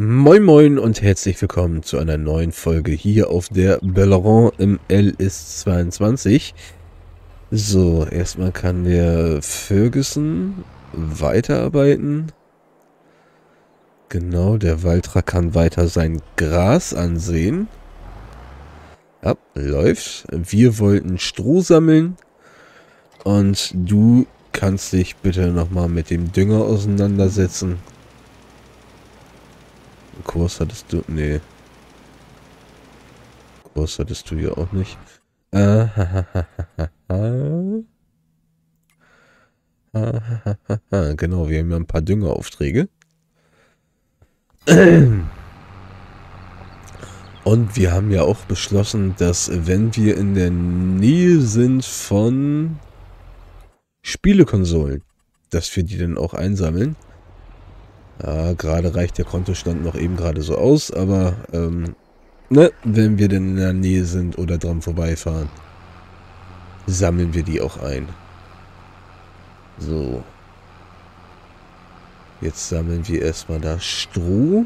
Moin Moin und herzlich willkommen zu einer neuen Folge hier auf der Belleron im LS22. So, erstmal kann der Ferguson weiterarbeiten. Genau, der Waltra kann weiter sein Gras ansehen. Ja, läuft. Wir wollten Stroh sammeln. Und du kannst dich bitte nochmal mit dem Dünger auseinandersetzen. Kurs hattest du. Nee. Kurs hattest du ja auch nicht. Genau, wir haben ja ein paar Düngeraufträge. Und wir haben ja auch beschlossen, dass wenn wir in der Nähe sind von Spielekonsolen, dass wir die dann auch einsammeln. Ja, gerade reicht der Kontostand noch eben gerade so aus, aber ähm, ne, wenn wir denn in der Nähe sind oder dran vorbeifahren, sammeln wir die auch ein. So. Jetzt sammeln wir erstmal das Stroh.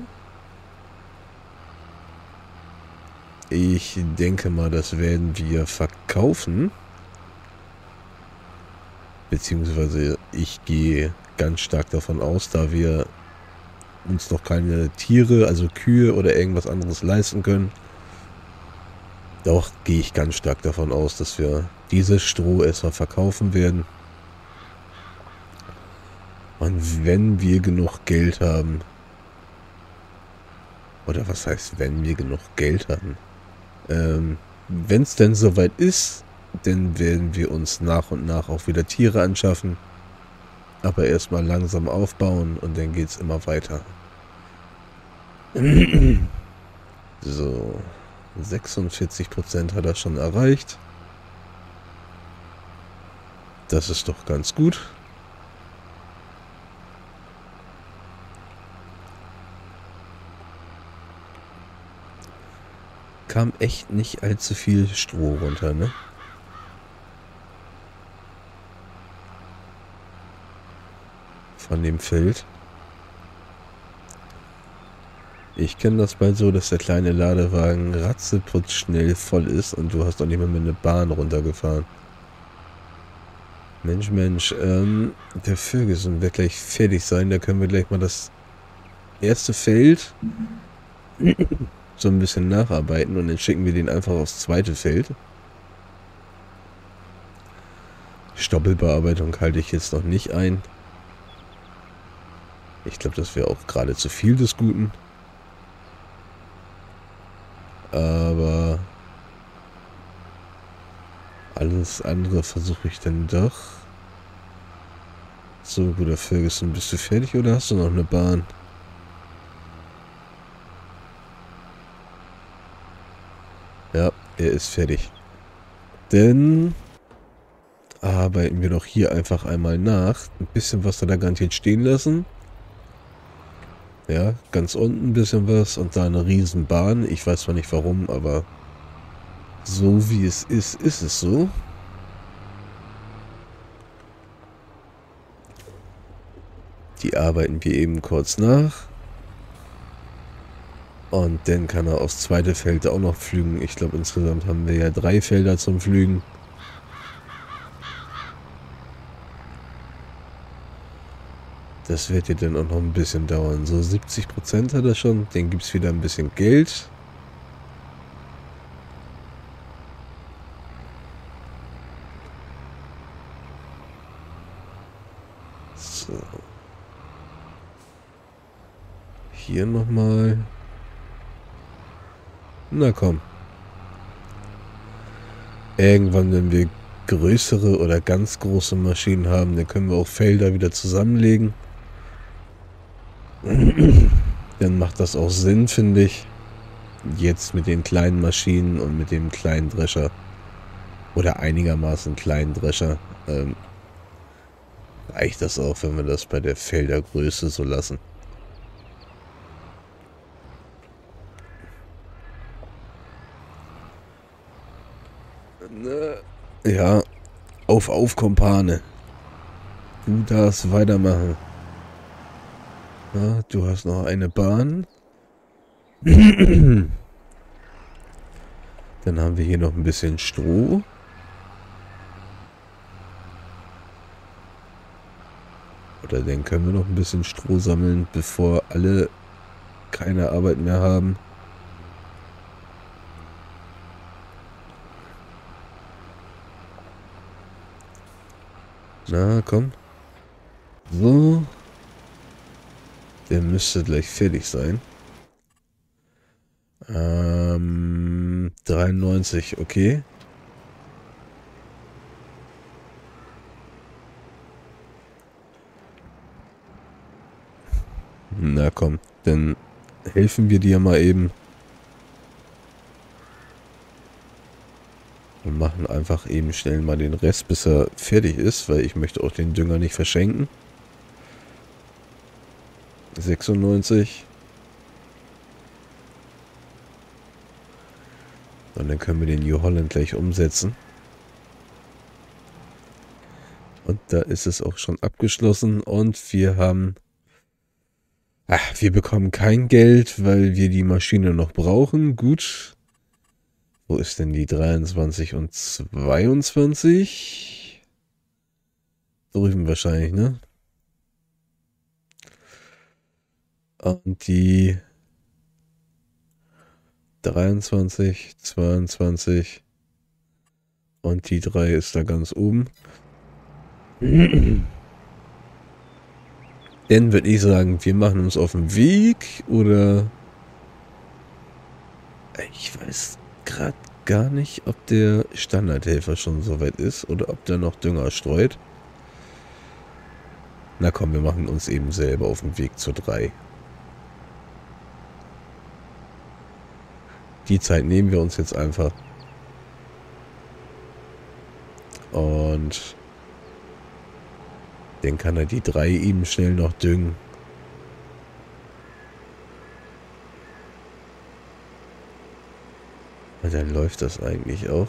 Ich denke mal, das werden wir verkaufen. Beziehungsweise ich gehe ganz stark davon aus, da wir uns noch keine Tiere, also Kühe oder irgendwas anderes leisten können. Doch gehe ich ganz stark davon aus, dass wir dieses Stroh erstmal verkaufen werden. Und wenn wir genug Geld haben, oder was heißt, wenn wir genug Geld haben, ähm, wenn es denn soweit ist, dann werden wir uns nach und nach auch wieder Tiere anschaffen. Aber erstmal langsam aufbauen und dann geht es immer weiter. So. 46% hat er schon erreicht. Das ist doch ganz gut. Kam echt nicht allzu viel Stroh runter, ne? Von dem Feld. Ich kenne das bald so, dass der kleine Ladewagen ratzeputz schnell voll ist und du hast doch nicht mehr mit einer Bahn runtergefahren. Mensch, Mensch, ähm, der Ferguson wird gleich fertig sein. Da können wir gleich mal das erste Feld so ein bisschen nacharbeiten und dann schicken wir den einfach aufs zweite Feld. Stoppelbearbeitung halte ich jetzt noch nicht ein. Ich glaube, das wäre auch gerade zu viel des Guten. Aber alles andere versuche ich dann doch. So, guter Ferguson, bist du fertig oder hast du noch eine Bahn? Ja, er ist fertig. Denn arbeiten wir doch hier einfach einmal nach. Ein bisschen was da garantiert stehen lassen. Ja, ganz unten ein bisschen was und da eine Riesenbahn. Ich weiß zwar nicht warum, aber so wie es ist, ist es so. Die arbeiten wir eben kurz nach. Und dann kann er aufs zweite Feld auch noch flügen. Ich glaube, insgesamt haben wir ja drei Felder zum Flügen. Das wird ja dann auch noch ein bisschen dauern. So 70% hat er schon. Den gibt es wieder ein bisschen Geld. So. Hier nochmal. Na komm. Irgendwann, wenn wir größere oder ganz große Maschinen haben, dann können wir auch Felder wieder zusammenlegen. Dann macht das auch Sinn, finde ich. Jetzt mit den kleinen Maschinen und mit dem kleinen Drescher oder einigermaßen kleinen Drescher ähm, reicht das auch, wenn wir das bei der Feldergröße so lassen. Ja, auf, auf, Kompane. Du darfst weitermachen. Ja, du hast noch eine Bahn. Dann haben wir hier noch ein bisschen Stroh. Oder dann können wir noch ein bisschen Stroh sammeln, bevor alle keine Arbeit mehr haben. Na, komm. So. Der müsste gleich fertig sein. Ähm, 93, okay. Na komm, dann helfen wir dir mal eben. Und machen einfach eben schnell mal den Rest, bis er fertig ist, weil ich möchte auch den Dünger nicht verschenken. 96. Und dann können wir den New Holland gleich umsetzen. Und da ist es auch schon abgeschlossen und wir haben... Ach, wir bekommen kein Geld, weil wir die Maschine noch brauchen. Gut. Wo ist denn die 23 und 22? Drüben wahrscheinlich, ne? Und die 23, 22 und die 3 ist da ganz oben. Dann würde ich sagen, wir machen uns auf den Weg oder ich weiß gerade gar nicht, ob der Standardhelfer schon so weit ist oder ob der noch Dünger streut. Na komm, wir machen uns eben selber auf den Weg zur 3. Die Zeit nehmen wir uns jetzt einfach. Und dann kann er die 3 eben schnell noch düngen. Und dann läuft das eigentlich auch.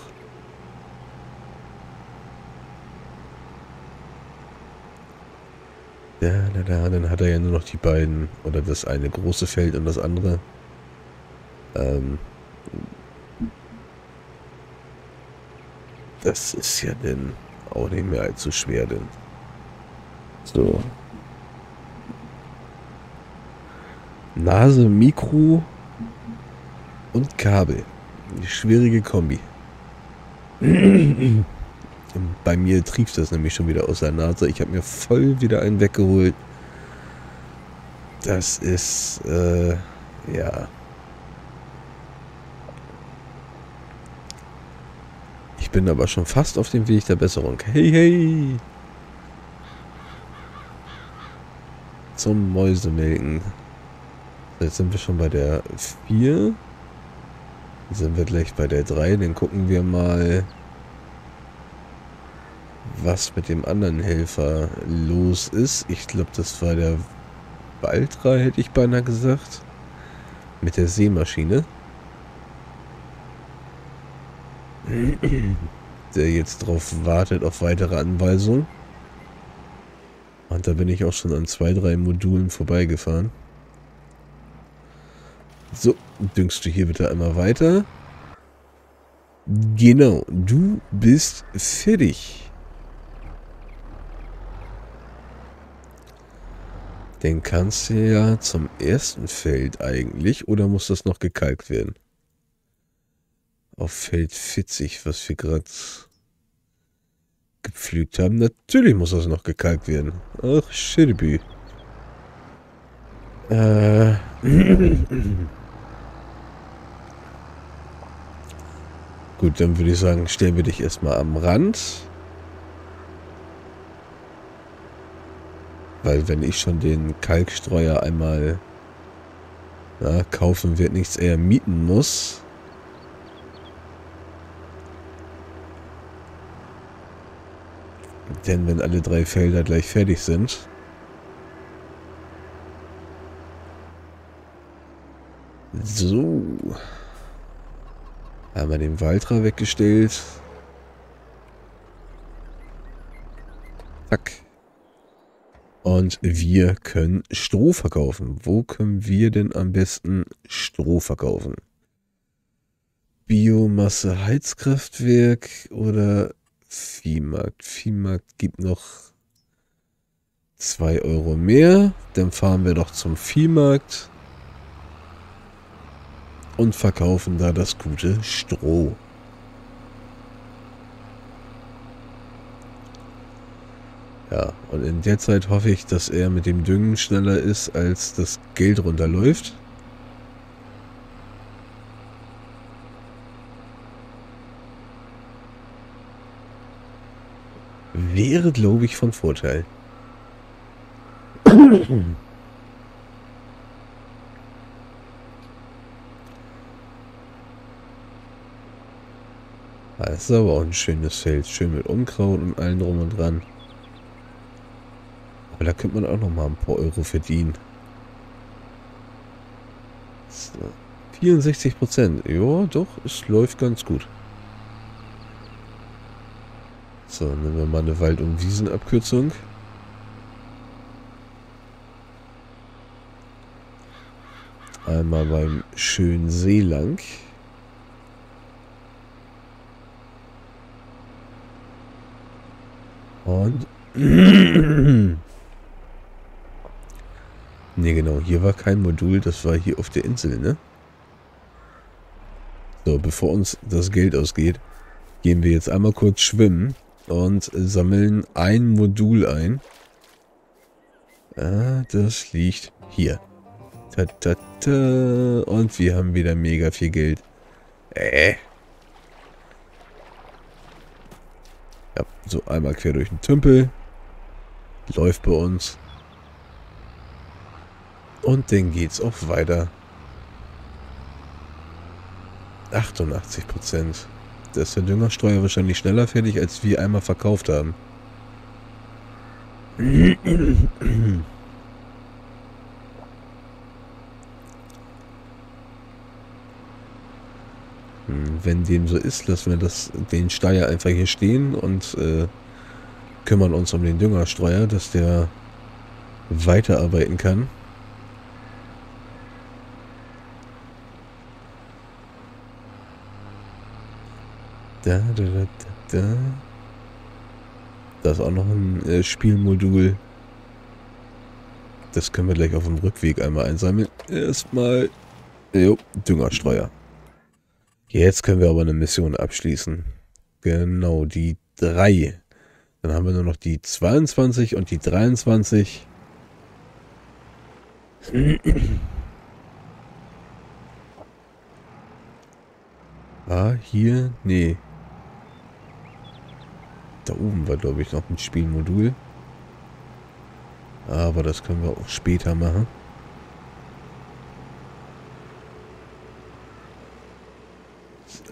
Da, da, da, dann hat er ja nur noch die beiden, oder das eine große Feld und das andere. Ähm, das ist ja dann auch nicht mehr allzu schwer, denn. So. Nase, Mikro und Kabel. Eine schwierige Kombi. Bei mir trieft das nämlich schon wieder aus der Nase. Ich habe mir voll wieder einen weggeholt. Das ist, äh, ja. Bin aber schon fast auf dem Weg der Besserung. Hey, hey! Zum Mäusemelken. Jetzt sind wir schon bei der 4 sind wir gleich bei der 3. Dann gucken wir mal, was mit dem anderen Helfer los ist. Ich glaube, das war der Baltra, hätte ich beinahe gesagt. Mit der Seemaschine. Der jetzt drauf wartet auf weitere Anweisungen. Und da bin ich auch schon an zwei, drei Modulen vorbeigefahren. So, düngst du hier bitte einmal weiter. Genau, du bist fertig. Den kannst du ja zum ersten Feld eigentlich, oder muss das noch gekalkt werden? Auf Feld 40, was wir gerade gepflügt haben. Natürlich muss das noch gekalkt werden. Ach, Schirby. Äh. Gut, dann würde ich sagen, stellen wir dich erstmal am Rand. Weil wenn ich schon den Kalkstreuer einmal ja, kaufen wird, nichts eher mieten muss. Denn wenn alle drei Felder gleich fertig sind, So. Haben wir den Waltra weggestellt. Zack. Und wir können Stroh verkaufen. Wo können wir denn am besten Stroh verkaufen? Biomasse Heizkraftwerk oder Viehmarkt? Viehmarkt gibt noch 2 Euro mehr. Dann fahren wir doch zum Viehmarkt und verkaufen da das gute Stroh. Ja, und in der Zeit hoffe ich, dass er mit dem Düngen schneller ist, als das Geld runterläuft. Wäre, glaube ich, von Vorteil. Das ist aber auch ein schönes Feld. Schön mit Unkraut und allen drum und dran. Aber da könnte man auch noch mal ein paar Euro verdienen. So. 64 Prozent. Ja, doch, es läuft ganz gut. So, nehmen wir mal eine Wald- und Wiesenabkürzung. Einmal beim schönen See lang. Und Ne, genau, hier war kein Modul, das war hier auf der Insel, ne? So, bevor uns das Geld ausgeht, gehen wir jetzt einmal kurz schwimmen und sammeln ein Modul ein. Ah, das liegt hier. Ta, ta, ta. Und wir haben wieder mega viel Geld. Äh. Ja, so einmal quer durch den Tümpel. Läuft bei uns. Und dann geht's auch weiter. 88 Prozent. Da ist der Düngersteuer wahrscheinlich schneller fertig, als wir einmal verkauft haben. Wenn dem so ist, lassen wir das, den Steier einfach hier stehen und äh, kümmern uns um den Düngerstreuer, dass der weiterarbeiten kann. Da, da, da, da, da. Da ist auch noch ein äh, Spielmodul. Das können wir gleich auf dem Rückweg einmal einsammeln. Erstmal jo, Düngerstreuer. Jetzt können wir aber eine Mission abschließen. Genau, die 3. Dann haben wir nur noch die 22 und die 23. Ah, hier? Nee. Da oben war, glaube ich, noch ein Spielmodul. Aber das können wir auch später machen.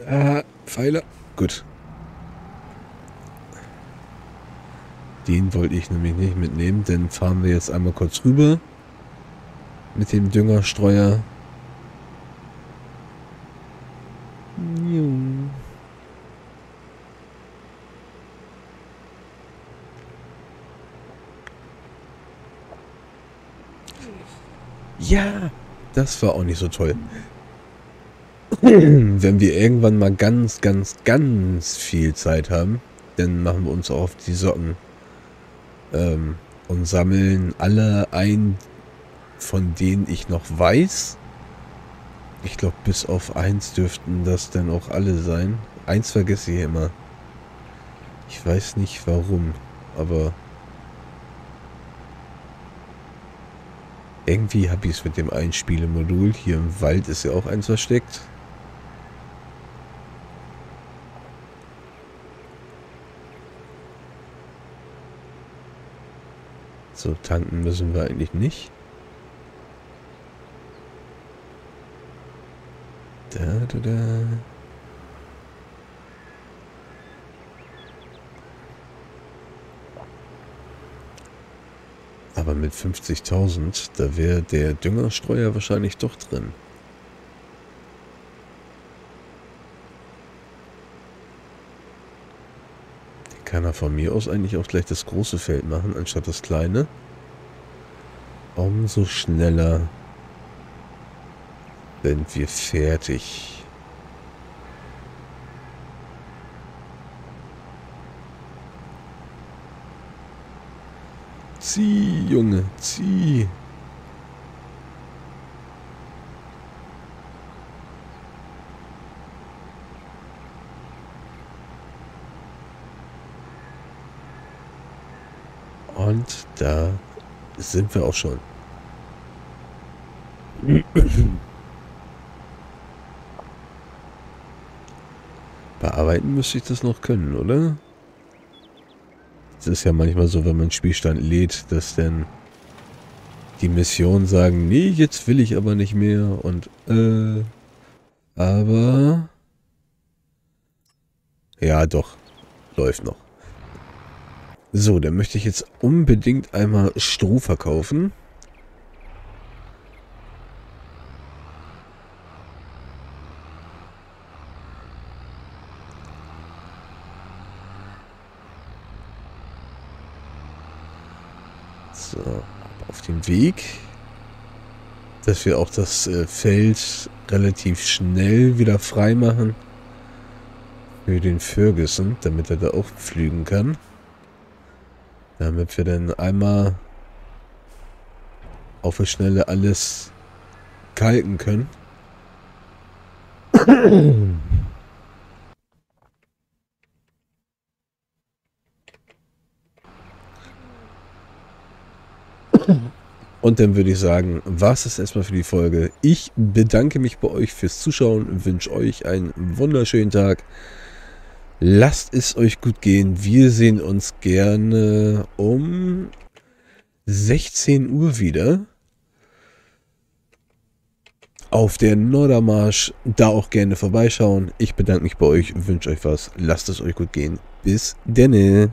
Ah, Pfeiler. Gut. Den wollte ich nämlich nicht mitnehmen, denn fahren wir jetzt einmal kurz rüber mit dem Düngerstreuer. Ja, das war auch nicht so toll. Wenn wir irgendwann mal ganz, ganz, ganz viel Zeit haben, dann machen wir uns auch auf die Socken ähm, und sammeln alle ein, von denen ich noch weiß. Ich glaube, bis auf eins dürften das dann auch alle sein. Eins vergesse ich immer. Ich weiß nicht warum, aber Irgendwie habe ich es mit dem Einspielemodul. Hier im Wald ist ja auch eins versteckt. So, tanken müssen wir eigentlich nicht. Da, da, da. Aber mit 50.000, da wäre der Düngerstreuer wahrscheinlich doch drin. Kann er von mir aus eigentlich auch gleich das große Feld machen, anstatt das kleine. umso schneller sind wir fertig. Zieh, Junge, zieh. Und da sind wir auch schon. Bearbeiten müsste ich das noch können, oder? Es ist ja manchmal so, wenn man Spielstand lädt, dass dann die Missionen sagen, nee, jetzt will ich aber nicht mehr und äh, aber ja, doch, läuft noch. So, dann möchte ich jetzt unbedingt einmal Stroh verkaufen. So, auf dem Weg, dass wir auch das äh, Feld relativ schnell wieder frei machen für den Ferguson, damit er da auch pflügen kann. Damit wir dann einmal auf der Schnelle alles kalken können. Und dann würde ich sagen, was ist erstmal für die Folge. Ich bedanke mich bei euch fürs Zuschauen, wünsche euch einen wunderschönen Tag. Lasst es euch gut gehen. Wir sehen uns gerne um 16 Uhr wieder. Auf der Nordermarsch. Da auch gerne vorbeischauen. Ich bedanke mich bei euch, wünsche euch was. Lasst es euch gut gehen. Bis denne.